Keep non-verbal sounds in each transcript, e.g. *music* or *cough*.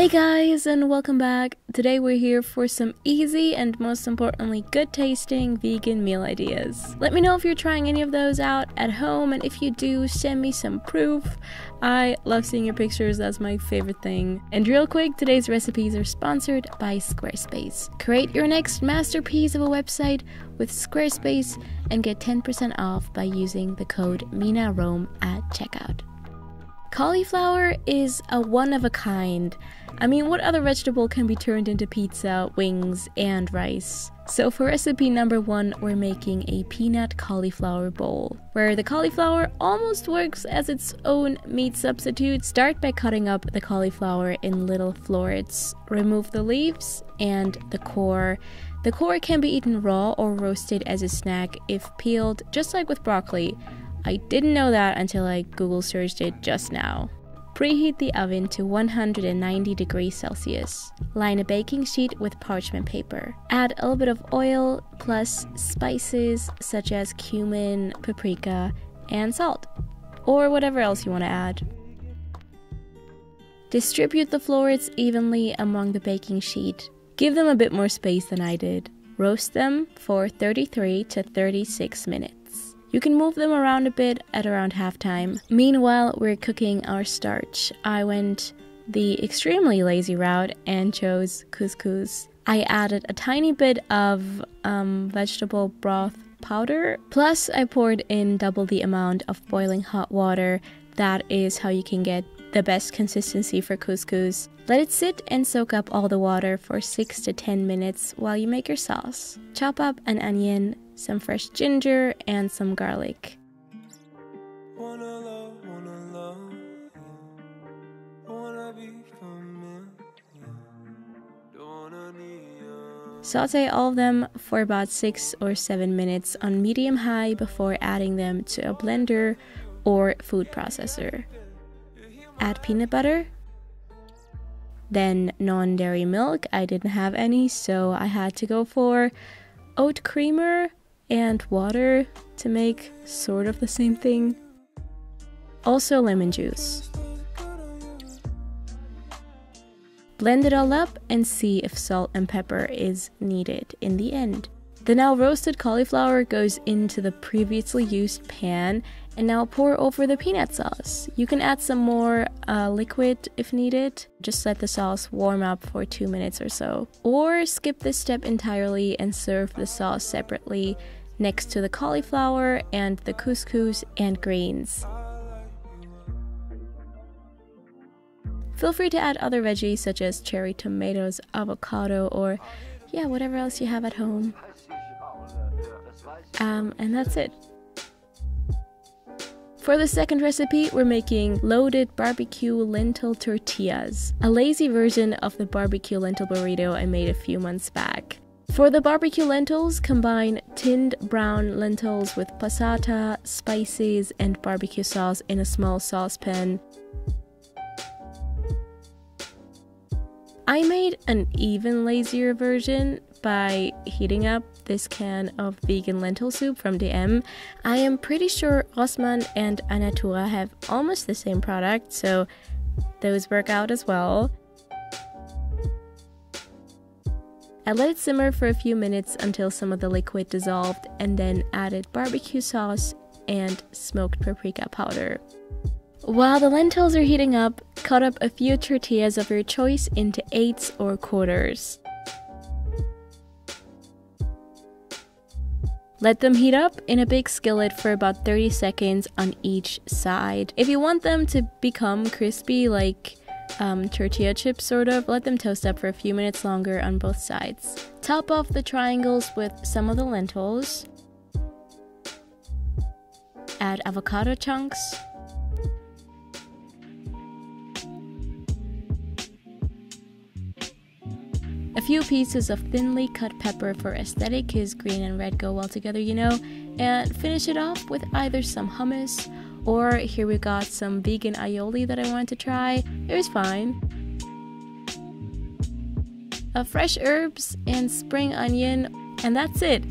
Hey guys, and welcome back. Today we're here for some easy and most importantly good tasting vegan meal ideas. Let me know if you're trying any of those out at home, and if you do, send me some proof. I love seeing your pictures, that's my favorite thing. And real quick, today's recipes are sponsored by Squarespace. Create your next masterpiece of a website with Squarespace and get 10% off by using the code MINAROME at checkout. Cauliflower is a one of a kind. I mean, what other vegetable can be turned into pizza, wings, and rice? So, for recipe number one, we're making a peanut cauliflower bowl, where the cauliflower almost works as its own meat substitute. Start by cutting up the cauliflower in little florets. Remove the leaves and the core. The core can be eaten raw or roasted as a snack if peeled, just like with broccoli. I didn't know that until I Google searched it just now. Preheat the oven to 190 degrees Celsius. Line a baking sheet with parchment paper. Add a little bit of oil plus spices such as cumin, paprika, and salt, or whatever else you want to add. Distribute the florets evenly among the baking sheet. Give them a bit more space than I did. Roast them for 33 to 36 minutes. You can move them around a bit at around halftime. Meanwhile, we're cooking our starch. I went the extremely lazy route and chose couscous. I added a tiny bit of um, vegetable broth powder, plus, I poured in double the amount of boiling hot water. That is how you can get the best consistency for couscous. Let it sit and soak up all the water for 6 to 10 minutes while you make your sauce. Chop up an onion, some fresh ginger, and some garlic. Saute all of them for about 6 or 7 minutes on medium high before adding them to a blender or food processor. Add peanut butter, then non dairy milk. I didn't have any, so I had to go for oat creamer and water to make sort of the same thing. Also, lemon juice. Blend it all up and see if salt and pepper is needed in the end. The now roasted cauliflower goes into the previously used pan and now pour over the peanut sauce. You can add some more uh, liquid if needed. Just let the sauce warm up for two minutes or so. Or skip this step entirely and serve the sauce separately next to the cauliflower and the couscous and greens. Feel free to add other veggies such as cherry tomatoes, avocado, or yeah, whatever else you have at home. Um, and that's it. For the second recipe, we're making loaded barbecue lentil tortillas, a lazy version of the barbecue lentil burrito I made a few months back. For the barbecue lentils, combine tinned brown lentils with passata, spices, and barbecue sauce in a small saucepan. I made an even lazier version by heating up this can of vegan lentil soup from DM. I am pretty sure Rossmann and Alnatura have almost the same product, so those work out as well. I let it simmer for a few minutes until some of the liquid dissolved and then added barbecue sauce and smoked paprika powder. While the lentils are heating up, cut up a few tortillas of your choice into eighths or quarters. Let them heat up in a big skillet for about 30 seconds on each side. If you want them to become crispy like um, tortilla chips, sort of. Let them toast up for a few minutes longer on both sides. Top off the triangles with some of the lentils. Add avocado chunks. A few pieces of thinly cut pepper for aesthetic, because green and red go well together, you know. And finish it off with either some hummus or here we got some vegan aioli that I wanted to try. It was fine. Uh, fresh herbs and spring onion, and that's it.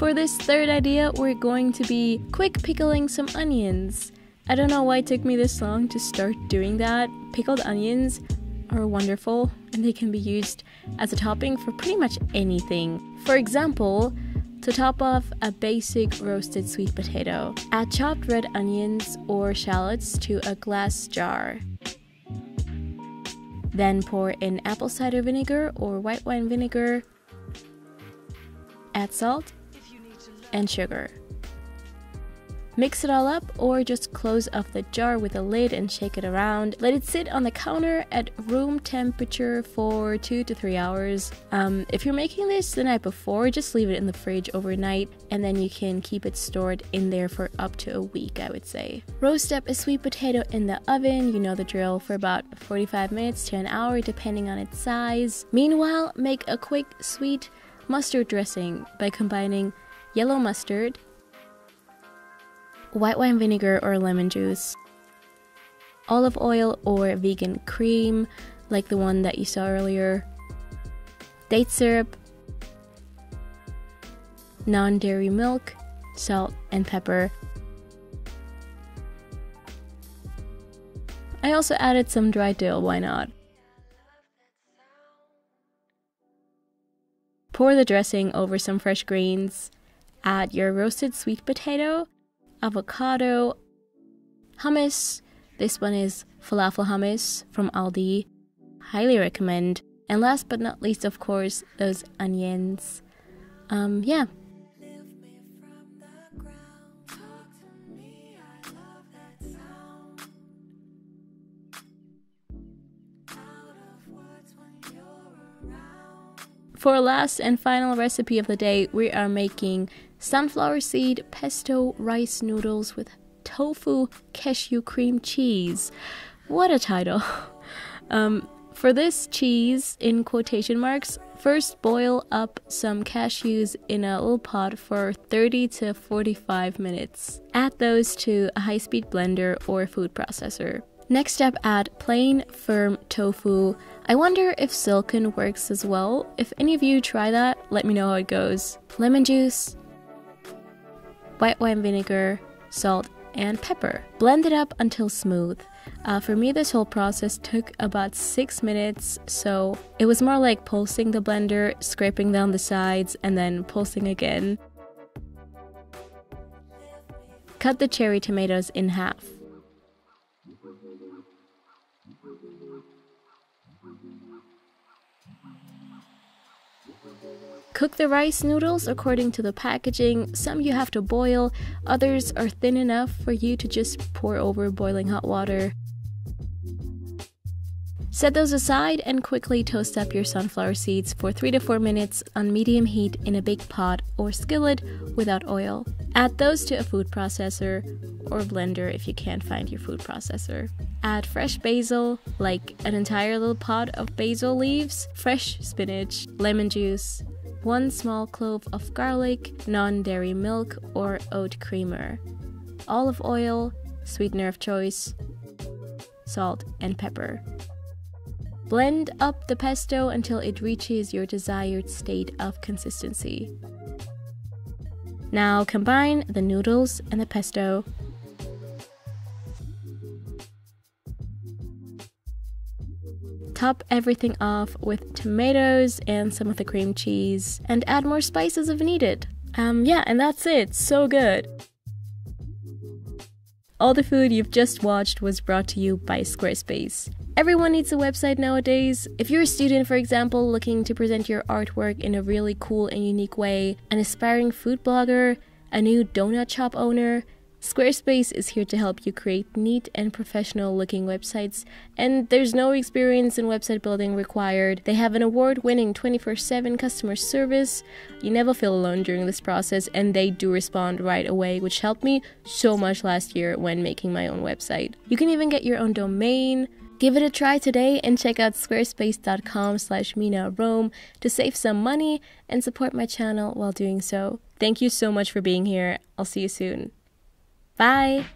For this third idea, we're going to be quick pickling some onions. I don't know why it took me this long to start doing that. Pickled onions are wonderful and they can be used as a topping for pretty much anything. For example, to top off a basic roasted sweet potato, add chopped red onions or shallots to a glass jar. Then pour in apple cider vinegar or white wine vinegar, add salt and sugar. Mix it all up or just close off the jar with a lid and shake it around. Let it sit on the counter at room temperature for two to three hours. Um, if you're making this the night before, just leave it in the fridge overnight and then you can keep it stored in there for up to a week, I would say. Roast up a sweet potato in the oven, you know the drill, for about 45 minutes to an hour depending on its size. Meanwhile, make a quick sweet mustard dressing by combining yellow mustard, white wine vinegar or lemon juice, olive oil or vegan cream, like the one that you saw earlier, date syrup, non dairy milk, salt, and pepper. I also added some dried dill, why not? Pour the dressing over some fresh greens. Add your roasted sweet potato avocado, hummus. This one is falafel hummus from Aldi. Highly recommend. And last but not least, of course, those onions. Um, yeah. For last and final recipe of the day, we are making sunflower seed pesto rice noodles with tofu cashew cream cheese. What a title! *laughs* um, for this cheese, in quotation marks, first boil up some cashews in a little pot for 30 to 45 minutes. Add those to a high speed blender or food processor. Next step, add plain, firm tofu. I wonder if silken works as well. If any of you try that, let me know how it goes. Lemon juice, white wine vinegar, salt, and pepper. Blend it up until smooth. Uh, for me, this whole process took about six minutes, so it was more like pulsing the blender, scraping down the sides, and then pulsing again. Cut the cherry tomatoes in half. Cook the rice noodles according to the packaging. Some you have to boil, others are thin enough for you to just pour over boiling hot water. Set those aside and quickly toast up your sunflower seeds for 3 to 4 minutes on medium heat in a big pot or skillet without oil. Add those to a food processor or blender if you can't find your food processor. Add fresh basil, like an entire little pot of basil leaves, fresh spinach, lemon juice, one small clove of garlic, non dairy milk, or oat creamer, olive oil, sweetener of choice, salt, and pepper. Blend up the pesto until it reaches your desired state of consistency. Now combine the noodles and the pesto Top everything off with tomatoes and some of the cream cheese, and add more spices if needed. Um, yeah, and that's it. So good. All the food you've just watched was brought to you by Squarespace. Everyone needs a website nowadays. If you're a student, for example, looking to present your artwork in a really cool and unique way, an aspiring food blogger, a new donut shop owner, Squarespace is here to help you create neat and professional looking websites, and there's no experience in website building required. They have an award winning 24 7 customer service. You never feel alone during this process, and they do respond right away, which helped me so much last year when making my own website. You can even get your own domain. Give it a try today and check out squarespace.com slash Mina Rome to save some money and support my channel while doing so. Thank you so much for being here. I'll see you soon. Bye.